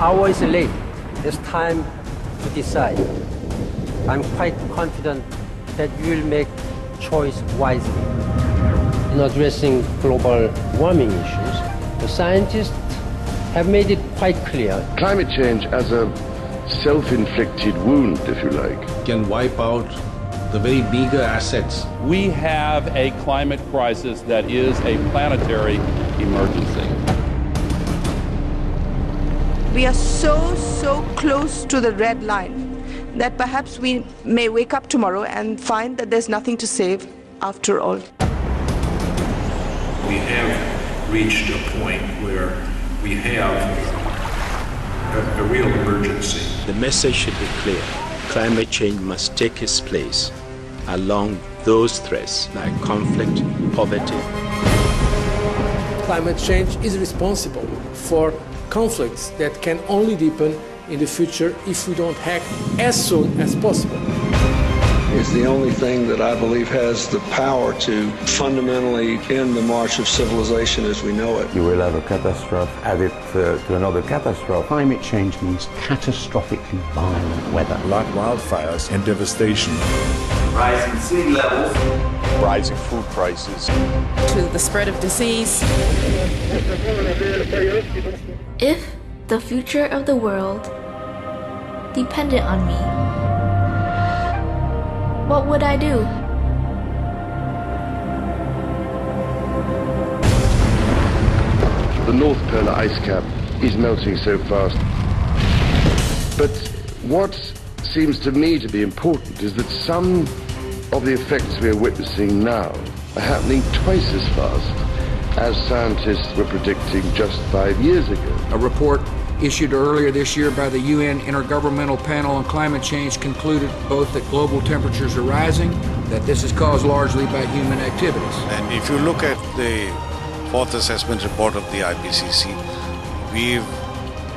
hour is late. It's time to decide. I'm quite confident that you will make choice wisely. In addressing global warming issues, the scientists have made it quite clear. Climate change as a self-inflicted wound, if you like, can wipe out the very meager assets. We have a climate crisis that is a planetary emergency. We are so, so close to the red line that perhaps we may wake up tomorrow and find that there's nothing to save after all. We have reached a point where we have a, a real emergency. The message should be clear. Climate change must take its place along those threats like conflict, poverty. Climate change is responsible for conflicts that can only deepen in the future if we don't act as soon as possible. It's the only thing that I believe has the power to fundamentally end the march of civilization as we know it. You will have a catastrophe added uh, to another catastrophe. Climate change means catastrophically violent weather. Like wildfires and devastation. Rising sea levels. Rising food prices. To the spread of disease. If the future of the world depended on me, what would I do? The North Polar ice cap is melting so fast. But what seems to me to be important is that some of the effects we are witnessing now are happening twice as fast as scientists were predicting just five years ago. A report issued earlier this year by the UN Intergovernmental Panel on Climate Change concluded both that global temperatures are rising, that this is caused largely by human activities. And if you look at the fourth assessment report of the IPCC, we've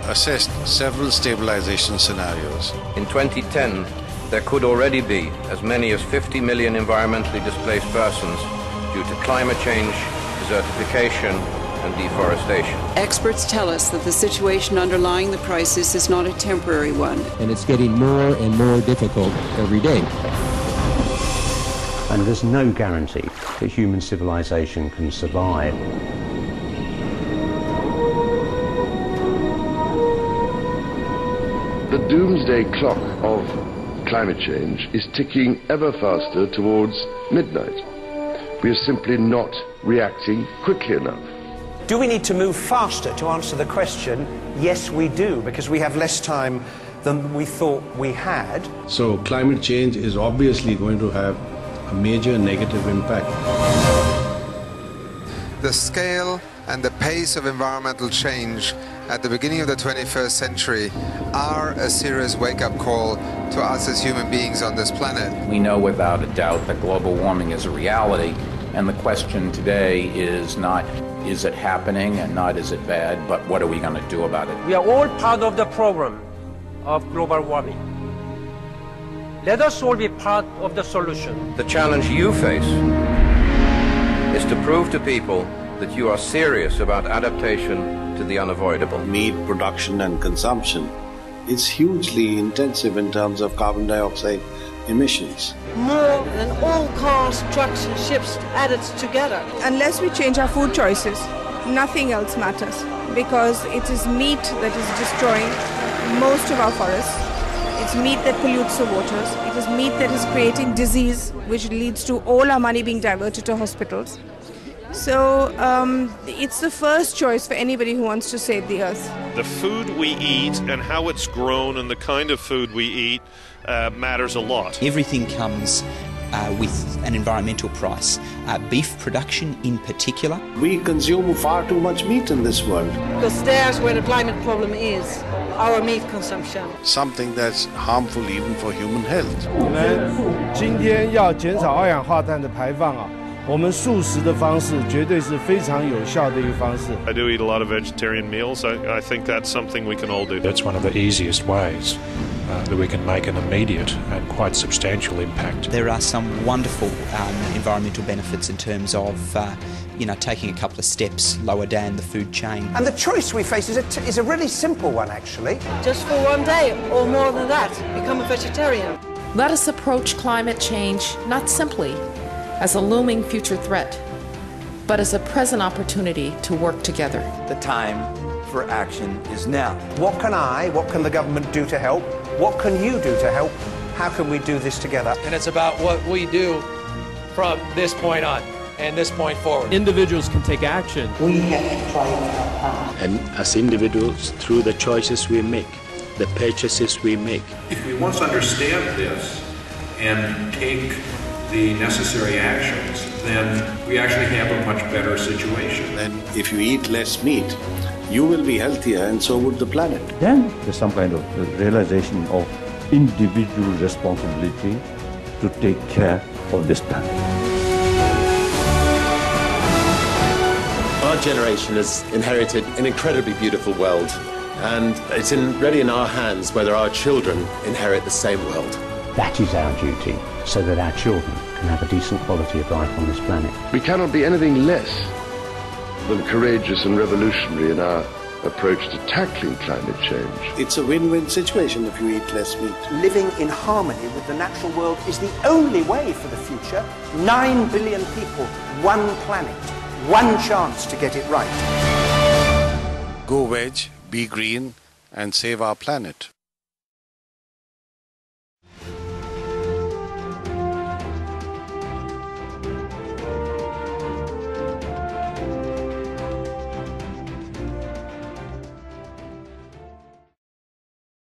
assessed several stabilization scenarios. In 2010, there could already be as many as 50 million environmentally displaced persons due to climate change, desertification, and deforestation. Experts tell us that the situation underlying the crisis is not a temporary one. And it's getting more and more difficult every day. And there's no guarantee that human civilization can survive. The doomsday clock of climate change is ticking ever faster towards midnight. We are simply not reacting quickly enough. Do we need to move faster to answer the question? Yes, we do, because we have less time than we thought we had. So, climate change is obviously going to have a major negative impact. The scale and the pace of environmental change at the beginning of the 21st century are a serious wake up call to us as human beings on this planet. We know without a doubt that global warming is a reality, and the question today is not is it happening and not is it bad, but what are we going to do about it? We are all part of the problem of global warming. Let us all be part of the solution. The challenge you face is to prove to people that you are serious about adaptation to the unavoidable. Meat production and consumption is hugely intensive in terms of carbon dioxide emissions. More than all cars, trucks, and ships added together. Unless we change our food choices, nothing else matters because it is meat that is destroying most of our forests. It's meat that pollutes the waters. It is meat that is creating disease, which leads to all our money being diverted to hospitals. So um, it's the first choice for anybody who wants to save the earth. The food we eat and how it's grown and the kind of food we eat uh, matters a lot. Everything comes uh, with an environmental price. Uh, beef production, in particular. We consume far too much meat in this world. Because there's where the climate problem is our meat consumption. Something that's harmful even for human health. 我们今天要减少二氧化碳的排放啊。 我们素食的方式绝对是非常有效的一个方式。 I do eat a lot of vegetarian meals. I, I think that's something we can all do. That's one of the easiest ways uh, that we can make an immediate and quite substantial impact. There are some wonderful um, environmental benefits in terms of uh, you know, taking a couple of steps lower down the food chain. And the choice we face is a, t- is a really simple one, actually. Just for one day or more than that, become a vegetarian. Let us approach climate change not simply as a looming future threat, but as a present opportunity to work together. The time for action is now. What can I, what can the government do to help? What can you do to help? How can we do this together? And it's about what we do from this point on and this point forward. Individuals can take action. We have to try our part. And as individuals, through the choices we make, the purchases we make. If we once understand this and take the necessary actions, then we actually have a much better situation. And if you eat less meat, you will be healthier and so would the planet. Then there's some kind of realization of individual responsibility to take care of this planet. Our generation has inherited an incredibly beautiful world, and it's in, really in our hands whether our children inherit the same world. That is our duty, so that our children can have a decent quality of life on this planet. We cannot be anything less than courageous and revolutionary in our approach to tackling climate change. It's a win-win situation if you eat less meat. Living in harmony with the natural world is the only way for the future. Nine billion people, one planet, one chance to get it right. Go veg, be green, and save our planet.